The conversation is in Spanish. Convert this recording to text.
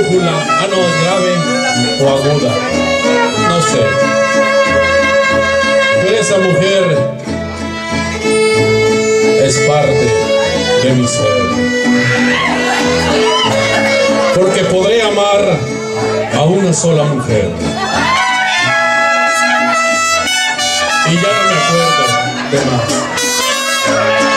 Palabra esdrújula. Ah, no, es grave o aguda. No sé. Pero esa mujer es parte de mi ser. Porque podré amar a una sola mujer. Y ya no me acuerdo de más.